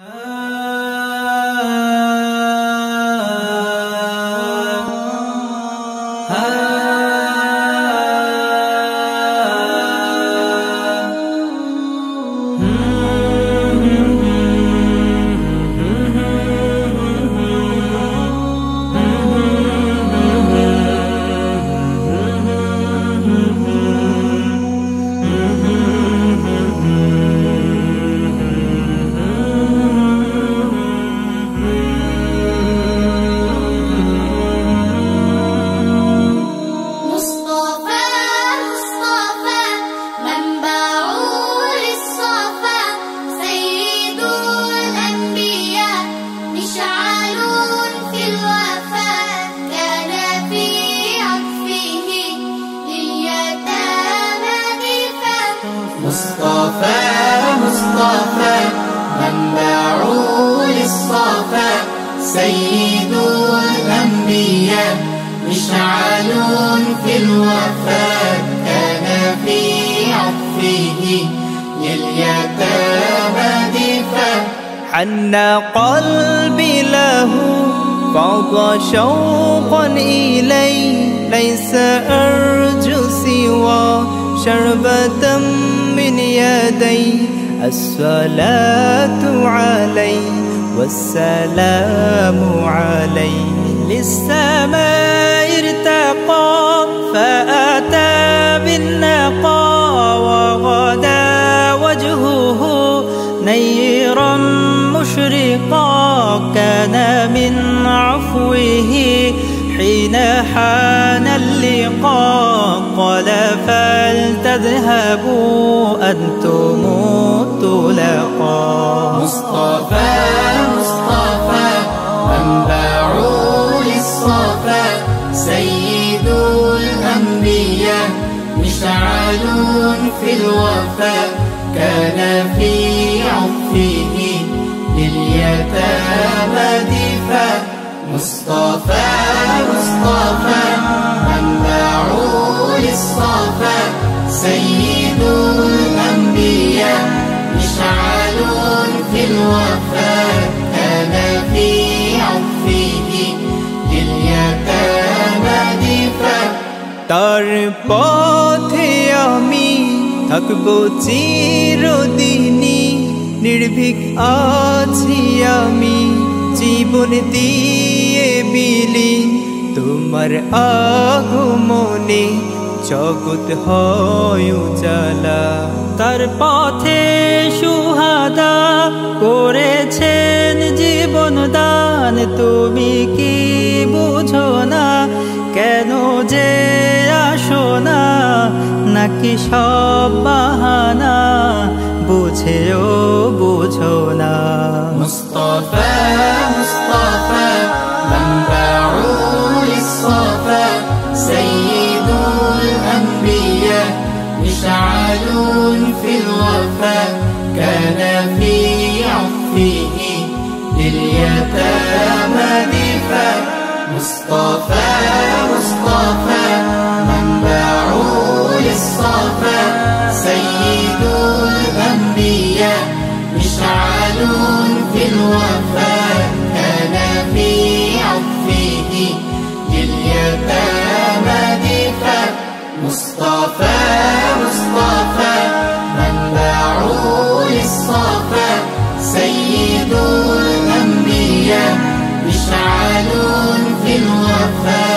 مصطفى مصطفى مصطفى منبع للصفا سيد الأنبياء مشعل في الوفاء كان في عطفه لليتامى دفا. حن قلبي له فاض شوقا إلي ليس أرجو سوى شربة يدي الصلاة علي والسلام علي. للسماء ارتقى فأتى بالنقى وغدا وجهه نيرا مشرقا. كان من عفوه حين حان اللقاء. قال فلتذهبوا أنتم الطلقاء مصطفى مصطفى منبع للصفا. سيد الأنبياء مشعل في الوفاء كان في عطفه لليتامى دفا. مصطفى في الوفاء كان في عطفه لليتامى دفا তার পথে আমি থাকবো চিরদিনই নির্ভীক আছি আমি জীবন দিয়ে বিলি তোমার আগমনে জগত হয় উজালা। তার পথে সুহাদা করেছেন জীবন দান। তুমি কি বুঝো না? কেন যে আসো না? নাকি সব বাহানা বুঝেও বুঝো না? মুস্তফা মুস্তফা। كان في عطفه لليتامى دفا مصطفى مصطفى منبع للصفا. سيد الأنبياء مشعل في الوفاء كان في عطفه لليتامى دفا مصطفى الأنبياء مشعل في الوفاء